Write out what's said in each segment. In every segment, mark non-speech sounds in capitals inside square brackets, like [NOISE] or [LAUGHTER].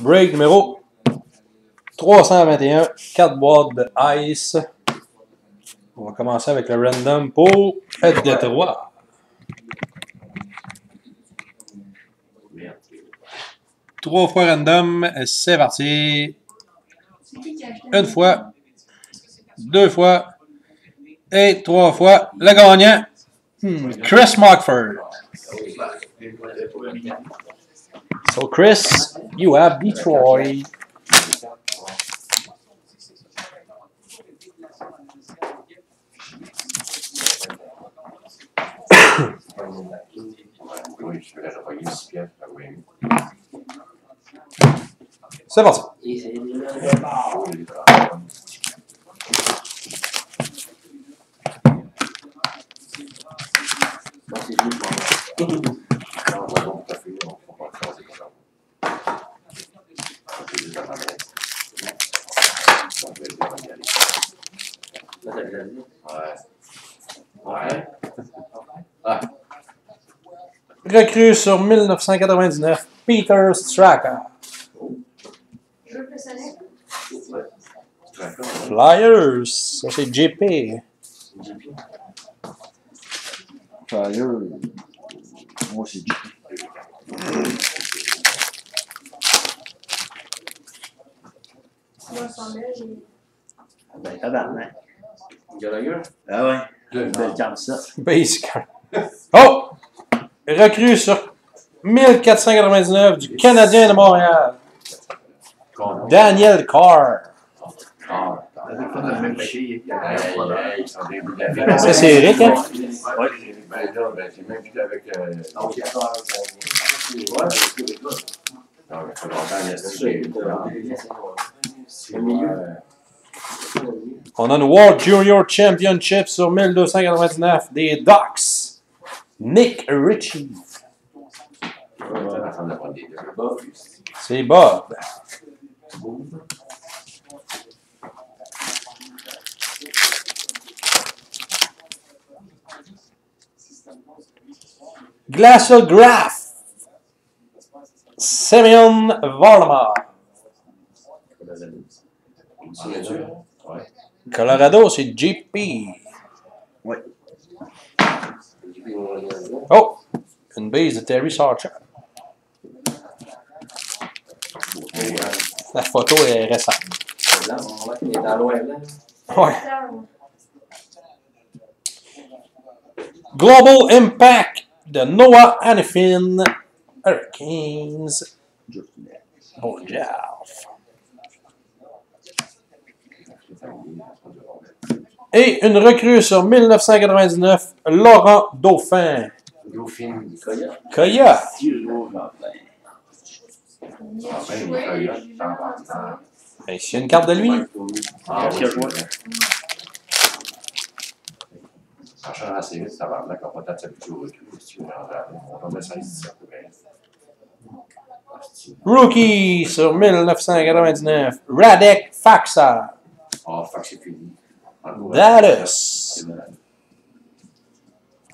Break numéro 321, 4 boîtes de Ice. On va commencer avec le random pour Fête de 3. Trois fois random, c'est parti. Une fois, deux fois et trois fois. Le gagnant, hmm, Chris Mockford. So Chris, you have Detroit. [COUGHS] Oui, je vais envoyer une pièces, oui. C'est parti. Non, on va donc taper, on va pas faire ça. Ok, je vais t'en aller. On va y aller. Ouais. Ouais. Ah, Recrue sur 1999, Peter d'accord. Flyers, ça c'est JP. Fire. Moi, c'est JP. Moi, sans elle, j'ai. Ben, tabarnak. Gallagher? Ah ouais. Deux. Belle carte, ça. [LAUGHS] Basic. Oh! Recrue sur 1499 du Canadien de Montréal, Daniel Carr. La vie. Ça, c'est Eric, hein? Ouais, ben là, ben, j'ai même plus avec. Non, mais ça fait longtemps, il y a ça, j'ai- Ouais. On a une World Junior Championship sur 1299 des Ducks. Nick Ritchie. C'est Bob. Glacial Graph. Semyon Varlamar. Colorado, c'est JP. Ouais. Oh! Une base de Terry Sarcher. La photo est récente. Ouais. Global Impact de Noah Hannifin. Hurricanes. Bon Jeff. Et une recrue sur 1999, Laurent Dauphin. Dauphine. Va, ça. Ben, s'il y a une carte de lui. Ah, Qu'est-ce oui, qu'il y a, c'est vrai. Ça change assez vite, ça va là, quand on peut s'habituer au retour. Si on est on tombe à 16, 17, ouais. Ah, c'est- Rookie sur 1999, Radek Faxa. Ah, fuck, c'est fini. Malade.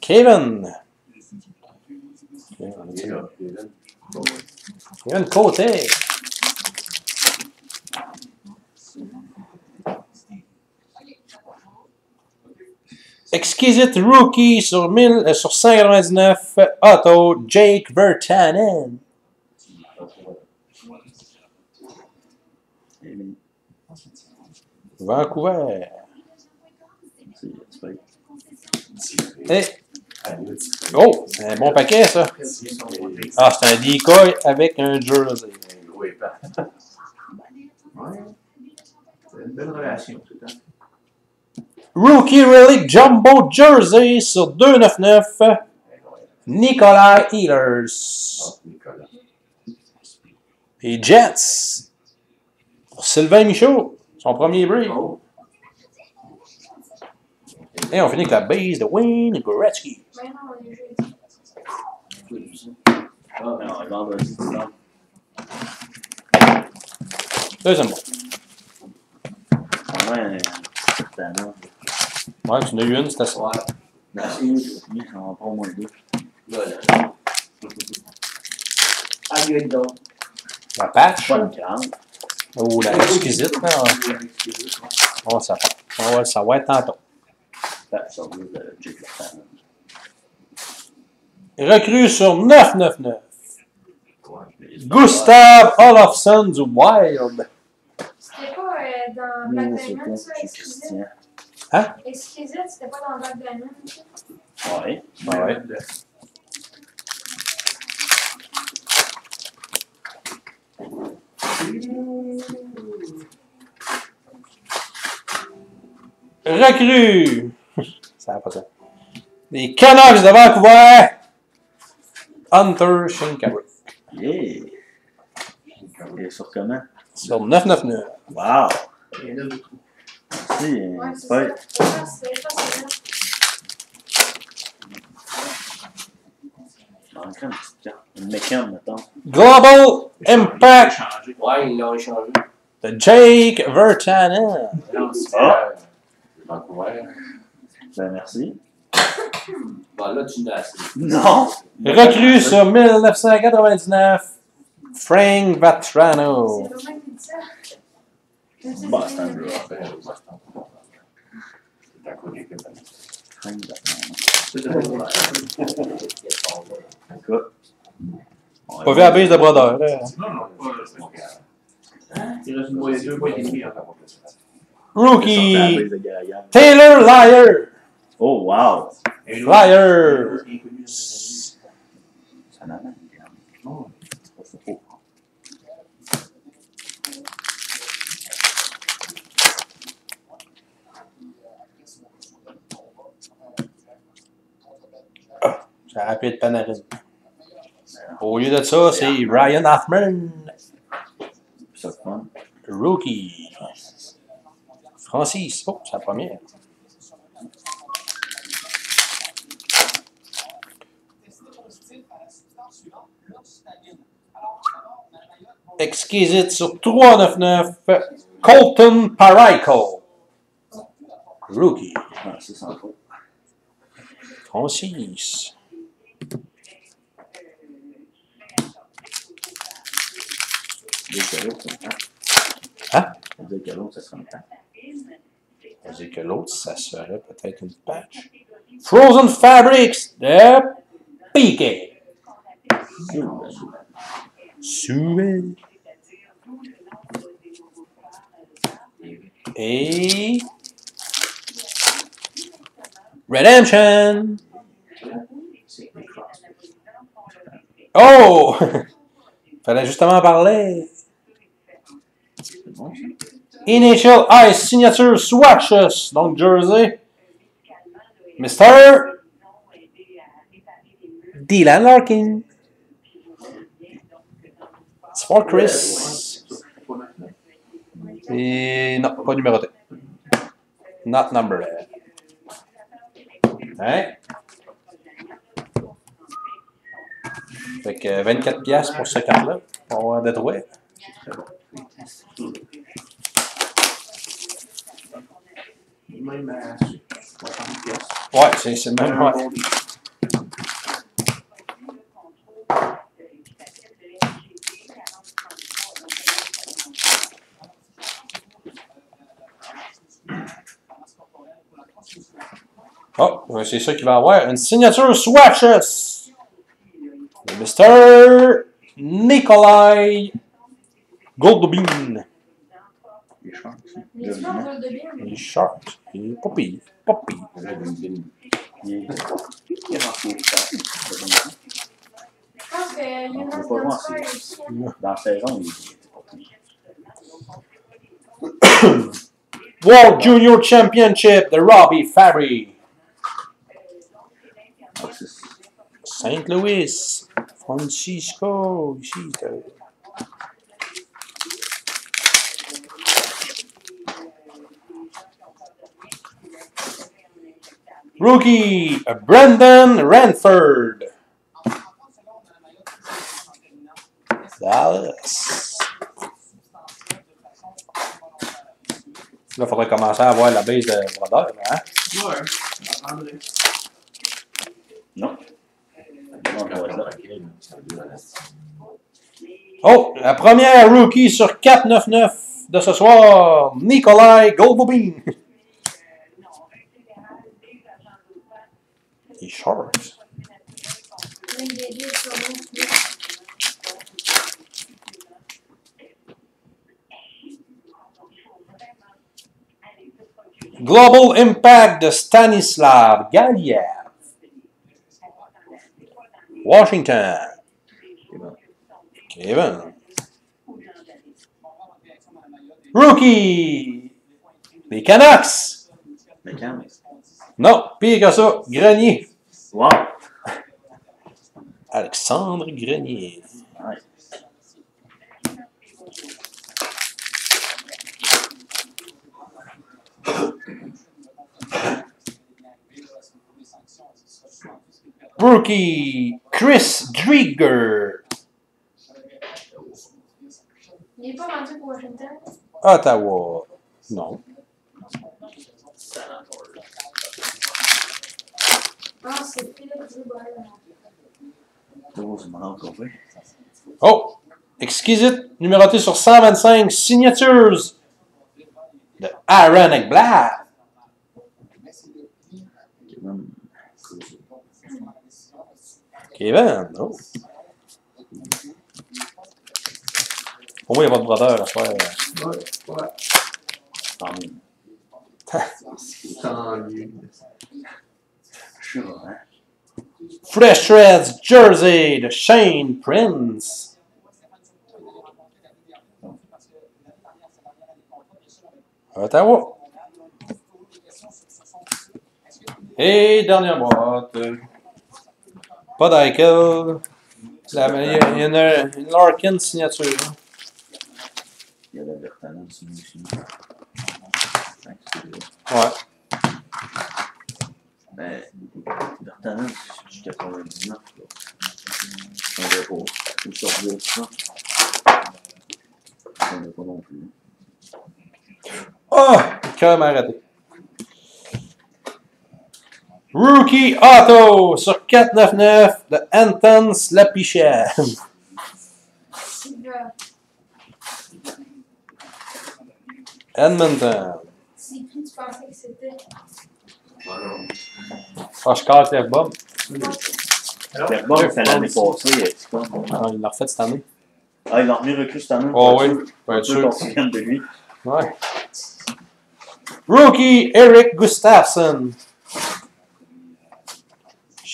Kevin. Kevin Côté. Exquisite Rookie sur, 1000, euh, sur 199, Auto, Jake Vertanen. Vancouver. Eh, oh, c'est un bon paquet ça. Ah, c'est un decoy avec un jersey. Ouais. C'est une belle relation, tout. Rookie Relic Jumbo Jersey sur 299, Nikolai Ehlers. Nicolas. Les Jets. Pour Sylvain Michaud, son premier break. Oh, Et on finit avec la base de Wayne Gretzky. On est. Ah, non, il. Deuxième. Ah, ouais, tu en as eu une, c'était ça. ouais. Au moins deux. Ah. La patch. Pas une grande. Ou la exquisite. Là. On va savoir. On va le savoir tantôt. Le de Jake Lafayette. Recrue sur 999. Ouais, mais- Gustav Olofsson du Wild. C'était pas euh, dans Black Diamond, ça, Exquisite? Christian. Exquisite, c'était pas dans Black Diamond, ça? Ouais. Ouais. Recrue. Ça pas ça. Les Canucks de Vancouver. Hunter Shinkawa. Yeah. Il est sur comment? Sur 999. Wow. Il y en a beaucoup. Merci. Ouais, euh, c'est. Ouais, une petite carte. Une mettons. Global Impact. Ouais, ils l'ont échangé. de Jake Vertanen. Non, c'est Ah. Vancouver. Ben, merci. [COUGHS] Bon, là, tu n'as assez. Non! Recrue sur 1999. Frank Vatrano. C'est vraiment qui dit ça. Je sais Bah, c'est à côté. Frank Écoute. Pas vu la base de brodeur. là. Non, non, pas. Il reste une boîte, deux boîtes et demie. Rookie. Taylor Liar. Oh, wow! C'est- Ça n'a pas. Oh, c'est. Oh. Ça être Panarin. Au lieu de ça, c'est Ryan Hoffman. Rookie. Francis. Oh, c'est la première. Exquisite sur 399. Colton Parayko. Rookie. Ah, c'est sans faute. Francis. Deux ça. Hein? Que l'autre, ça sera une tente. On dit que l'autre, ça serait peut-être une patch. Frozen Fabrics de Piquet. Et. Redemption. Oh! [LAUGHS] Fallait justement en parler. Initial Ice Signature Swatches. Donc, Jersey. Mr. Dylan Larkin. C'est Chris. Et non, pas numéroté. Not numbered. Hein? Fait que 24 piastres pour ce carte-là. On va bon. Même à 60 pièces. Ouais, c'est même. ouais. Oh, c'est ça qu'il va avoir. Une signature Swatches. De Mr. Nikolai Goldobin. Il est bien. Il est short. Il est pas pire. Pas pire. Il est. Je pense que pas voir. Dans la saison, il pas [COUGHS] pire. World Junior Championship de Robbie Fabry. Ah, c'est- Saint Louis. Francisco. Ici. Rookie, Brandon Ranford. Dallas. Là, il faudrait commencer à avoir la base de brodeur, hein? Ouais, j'attendrai. Non. Non, on voit ça. Oh, la première rookie sur 4-9-9 de ce soir, Nikolai Goldobin. Les Sharks. Global Impact de Stanislav Galiev. Washington. Kevin. Rookie. Les Canucks. Mais quand? Non, pire que ça. Grenier. Wow! Alexandre Grenier. Ouais. Rookie. Chris Drieger. Il est pas rendu pour Washington? Ottawa. Non. Ah, c'est Philippe Dubois. Oh! Exquisite, numéroté sur 125, signatures de Aaron Ekblad. Kevin. Kevin, oh. Pour moi, il n'y a de brodeur à faire. Ouais, ouais. Tant mieux. Tant mieux. Là, hein? [LAUGHS] Fresh Shreds Jersey de Shane Prince. Ottawa. Et dernière boîte. Pas. La- Il y, a- il y en a une Larkin signature. hein. Il y a la c'est- Ouais. Ben, c'est du 99. là. On va pas. Tout sortir ça. On n'a pas non plus. Oh! Cœur m'a raté. Rookie Auto sur 499 de Anton Slapichev. Edmonton. C'est qui tu pensais que c'était? Ah, je casse les bombes. Terrebonne, c'est l'année passée? Ah, il l'a refait cette année. Ah, il a remis recrue cette année. Oh oui, être sûr de lui. Ouais. Rookie Eric Gustafsson.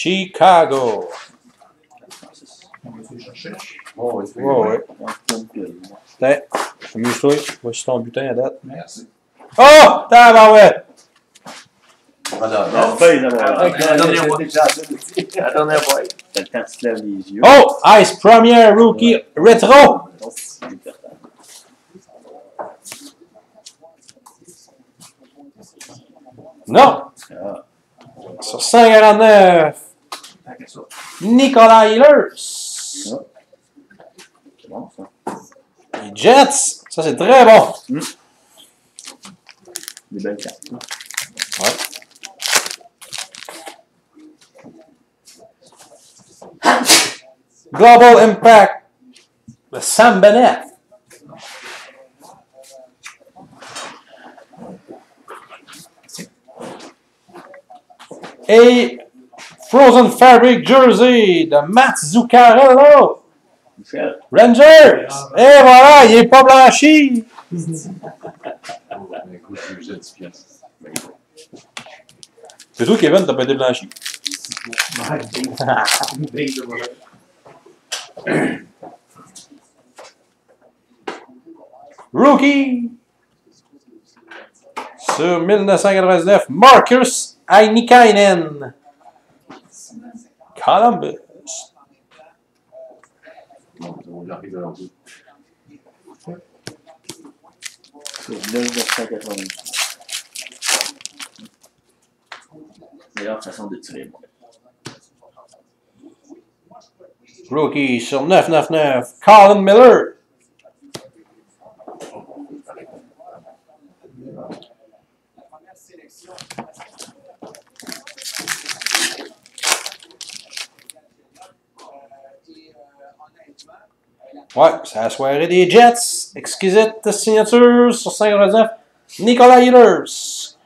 Chicago. On va aller chercher. Oh, oui, Ouais, ouais. Trompe que- T'es, amuse-toi. Voici ton butin à date. Merci. Oh! Tabarouette! Voilà. La feuille, là, voilà. Ok, La dernière fois. La dernière fois. T'as le temps de se lève les yeux. Oh! Ice Premier Rookie Retro! Oh, c'est Bertalan. Non! Ah, Sur 149, Tant que ça. Nicolas Ehlers. c'est bon, ça. Les Jets. Ça, c'est très bon. Des belles cartes. hein. Ouais. Global Impact. De Sam Bennett. Et Frozen Fabric Jersey de Matt Zuccarello. Michel. Rangers. Et voilà, il est pas blanchi. Mais [LAUGHS] écoute, je jette 10 piastres. C'est toi, Kevin, t'as pas été blanchi. [LAUGHS] Rookie. Sur 1999, Marcus Ainikainen. Columbus. Non, on arrive à leur bout. Sur 1980. Meilleure façon de tirer, moi. Rookie sur 999, Colin Miller. Ouais, c'est la soirée des Jets. Exquisite signature sur 5 Nicolas Ehlers.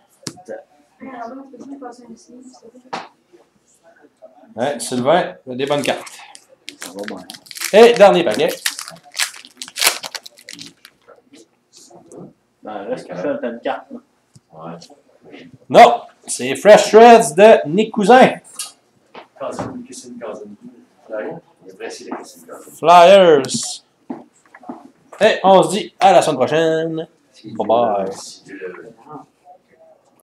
Ouais, Sylvain, il a des bonnes cartes. Ça va bien. Et dernier paquet. Ben, reste que ça, t'as une carte, là. Ouais. Non, c'est Fresh Shreds de Nick Cousin. Cousin. Là, il est pressé de Kissing Cousin. Flyers. Et on se dit à la semaine prochaine. Bye bye.